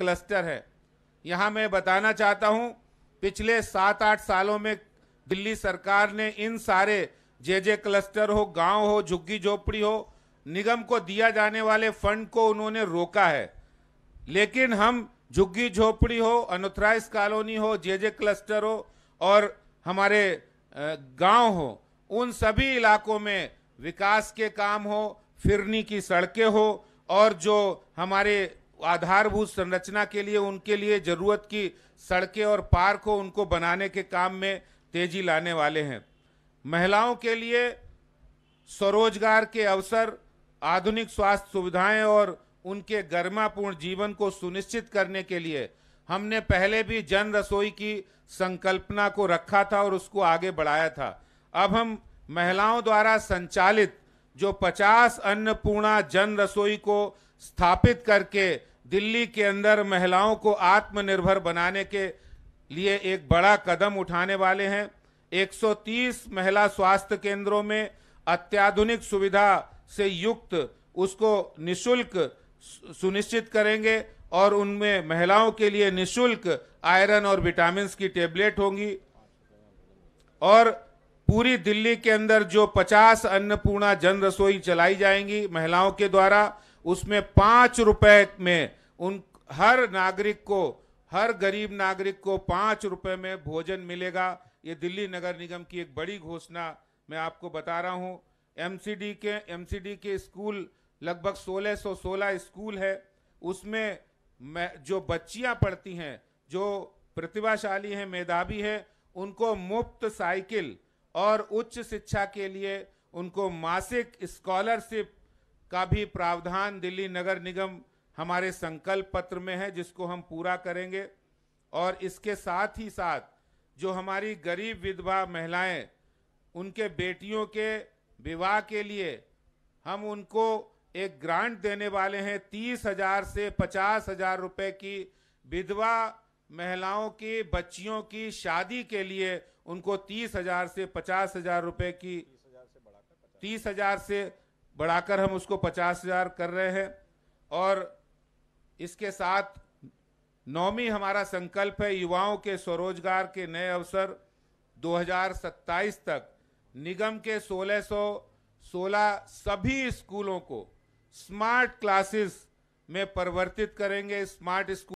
Cluster है। यहाँ मैं बताना चाहता हूँ, पिछले सात आठ सालों में दिल्ली सरकार ने इन सारे जे जे क्लस्टर हो, गाँव हो, झुग्गी झोपड़ी हो, निगम को दिया जाने वाले फंड को उन्होंने रोका है। लेकिन हम झुग्गी झोपड़ी हो अनोथराइज कॉलोनी हो जे जे क्लस्टर हो और हमारे गाँव हो, उन सभी इलाकों में विकास के काम हो, फिरनी की सड़कें हो और जो हमारे आधारभूत संरचना के लिए, उनके लिए ज़रूरत की सड़कें और पार्क हो उनको बनाने के काम में तेज़ी लाने वाले हैं। महिलाओं के लिए स्वरोजगार के अवसर, आधुनिक स्वास्थ्य सुविधाएँ और उनके गरिमापूर्ण जीवन को सुनिश्चित करने के लिए हमने पहले भी जन रसोई की संकल्पना को रखा था और उसको आगे बढ़ाया था। अब हम महिलाओं द्वारा संचालित जो 50 अन्नपूर्णा जन रसोई को स्थापित करके दिल्ली के अंदर महिलाओं को आत्मनिर्भर बनाने के लिए एक बड़ा कदम उठाने वाले हैं। 130 महिला स्वास्थ्य केंद्रों में अत्याधुनिक सुविधा से युक्त, उसको निशुल्क सुनिश्चित करेंगे और उनमें महिलाओं के लिए निशुल्क आयरन और विटामिन की टेबलेट होंगी। और पूरी दिल्ली के अंदर जो 50 अन्नपूर्णा जन रसोई चलाई जाएँगी महिलाओं के द्वारा, उसमें पाँच रुपए में उन, हर नागरिक को, हर गरीब नागरिक को पाँच रुपये में भोजन मिलेगा। ये दिल्ली नगर निगम की एक बड़ी घोषणा मैं आपको बता रहा हूँ। एमसीडी के एमसीडी के स्कूल, लगभग 1616 स्कूल है। उसमें जो बच्चियाँ पढ़ती हैं, जो प्रतिभाशाली हैं, मेधावी हैं, उनको मुफ़्त साइकिल और उच्च शिक्षा के लिए उनको मासिक स्कॉलरशिप का भी प्रावधान दिल्ली नगर निगम हमारे संकल्प पत्र में है, जिसको हम पूरा करेंगे। और इसके साथ ही साथ जो हमारी गरीब विधवा महिलाएँ, उनके बेटियों के विवाह के लिए हम उनको एक ग्रांट देने वाले हैं, तीस हज़ार से पचास हज़ार रुपये की विधवा महिलाओं की, बच्चियों की शादी के लिए उनको तीस हज़ार से पचास हज़ार रुपये की, तीस हज़ार से बढ़ाकर हम उसको पचास हज़ार कर रहे हैं। और इसके साथ नौमी हमारा संकल्प है युवाओं के स्वरोजगार के नए अवसर 2027 तक। निगम के 1616 सभी स्कूलों को स्मार्ट क्लासेस में परिवर्तित करेंगे। Smart school